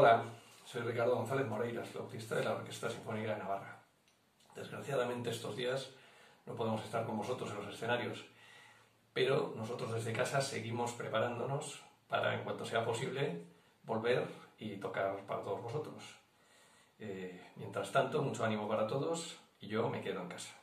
Hola, soy Ricardo González Moreiras, flautista de la Orquesta Sinfónica de Navarra. Desgraciadamente estos días no podemos estar con vosotros en los escenarios, pero nosotros desde casa seguimos preparándonos para, en cuanto sea posible, volver y tocar para todos vosotros. Eh, mientras tanto, mucho ánimo para todos y yo me quedo en casa.